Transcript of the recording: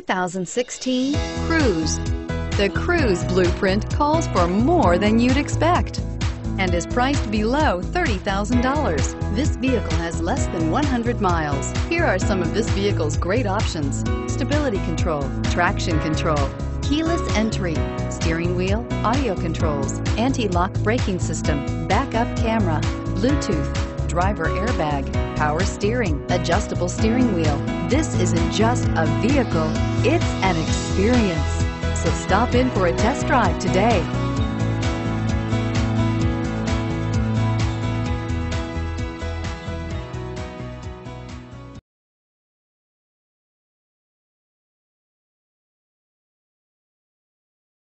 2016 Cruze. The Cruze blueprint calls for more than you'd expect and is priced below $30,000. This vehicle has less than 100 miles. Here are some of this vehicle's great options. Stability control, traction control, keyless entry, steering wheel, audio controls, anti-lock braking system, backup camera, Bluetooth, driver airbag, power steering, adjustable steering wheel. This isn't just a vehicle, it's an experience. So stop in for a test drive today.